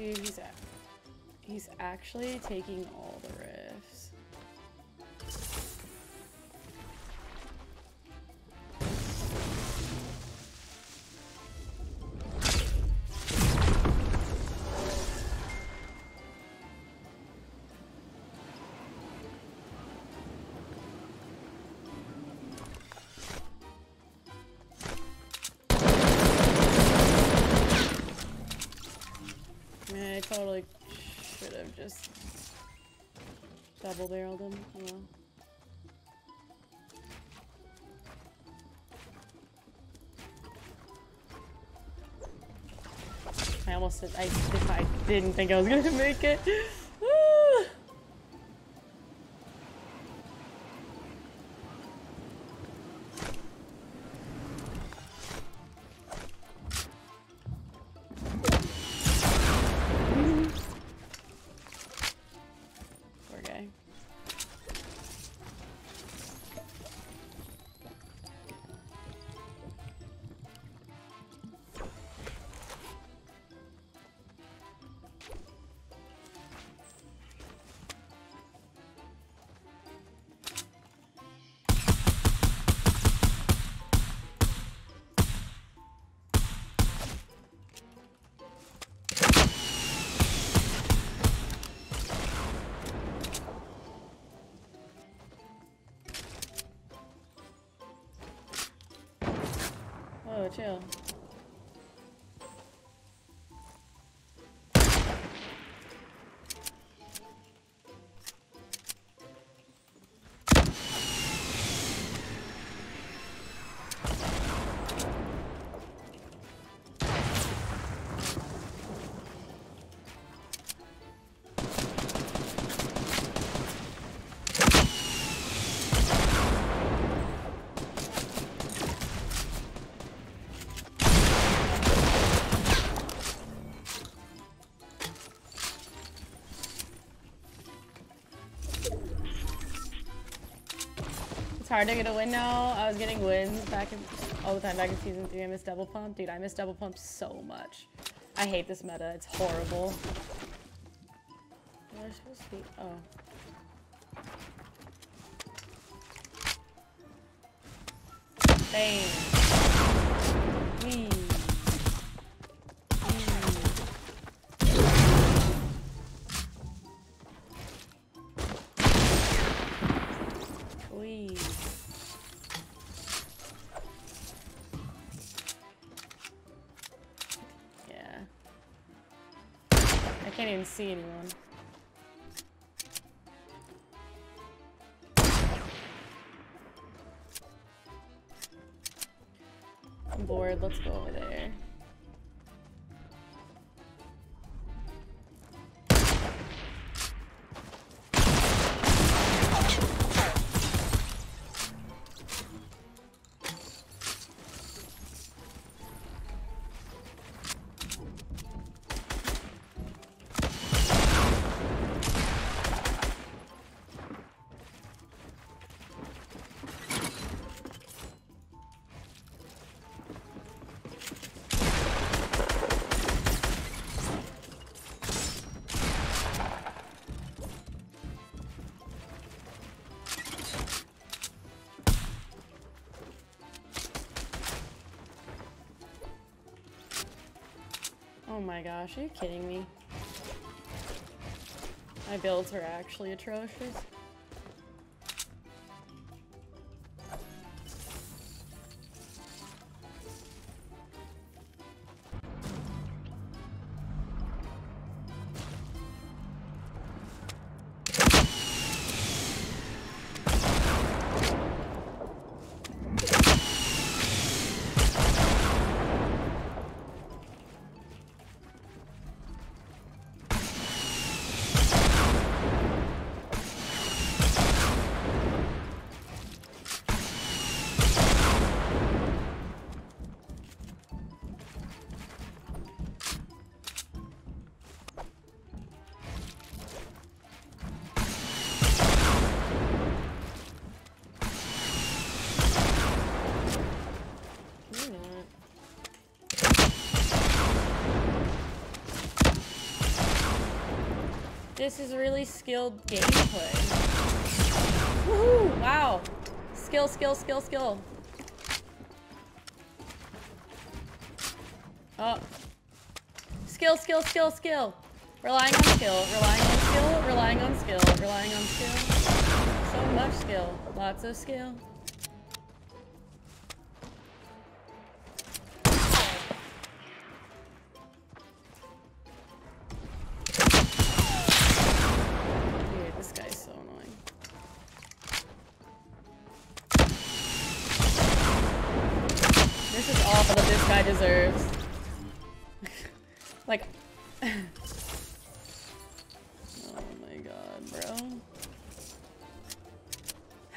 He's, he's actually taking all double barreled him. Oh uh-huh. well. I almost said I I didn't think I was gonna make it. Chill. Hard to get a win now. I was getting wins back in all the time back in season three. I miss double pump. Dude, I miss double pump so much. I hate this meta. It's horrible. Are supposed to be? Oh. Bang. Even see anyone. I'm bored. Let's go over there. Oh my gosh, are you kidding me? My builds are actually atrocious. This is really skilled gameplay. Woohoo! Wow. Skill, skill, skill, skill. Oh. Skill, skill, skill, skill. Relying on skill, relying on skill, relying on skill, relying on skill. So much skill. Lots of skill.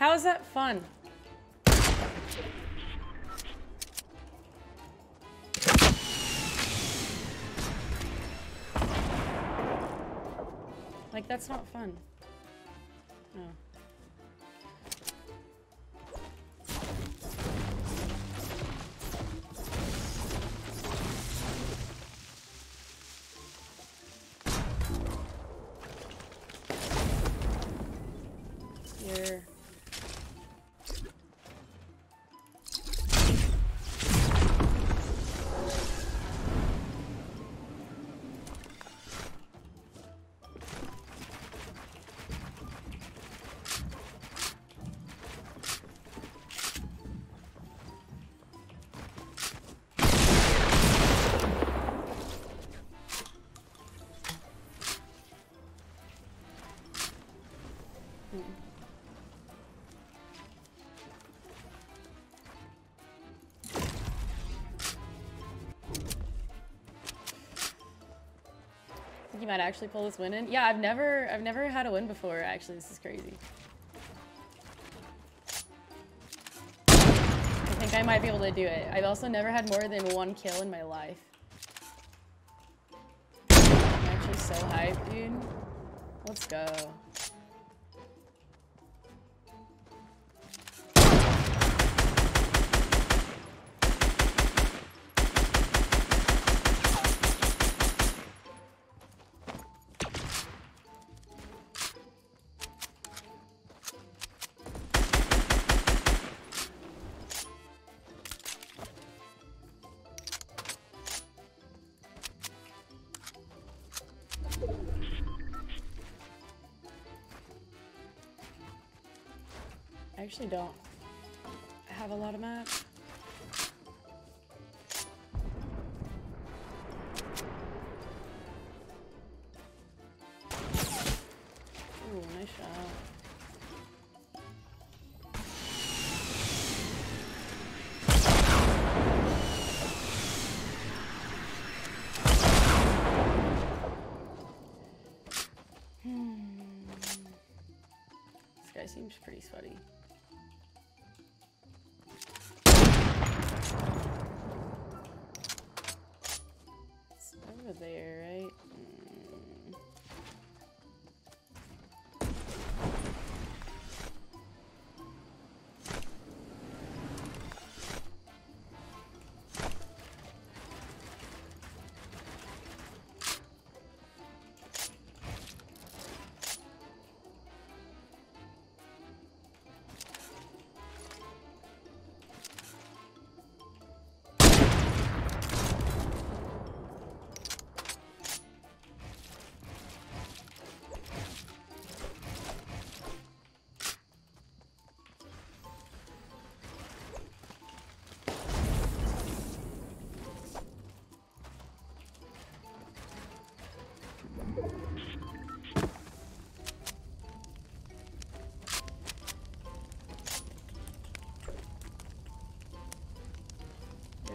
How is that fun? Like, that's not fun. You might actually pull this win in? Yeah, I've never I've never had a win before actually. This is crazy. I think I might be able to do it. I've also never had more than one kill in my life. I'm actually so hyped, dude. Let's go. I actually don't have a lot of maps. Ooh, nice shot. Hmm. This guy seems pretty sweaty.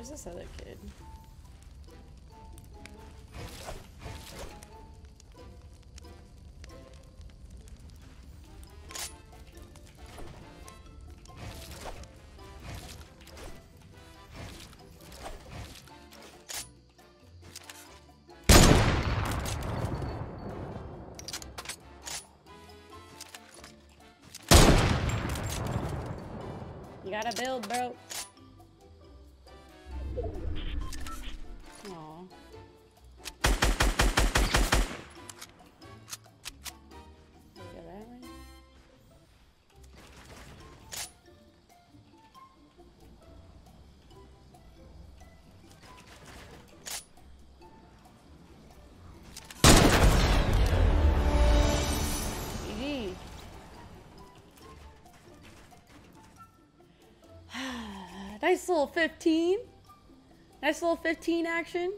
Where's this other kid? You gotta build, bro. Nice little 15. Nice little 15 action.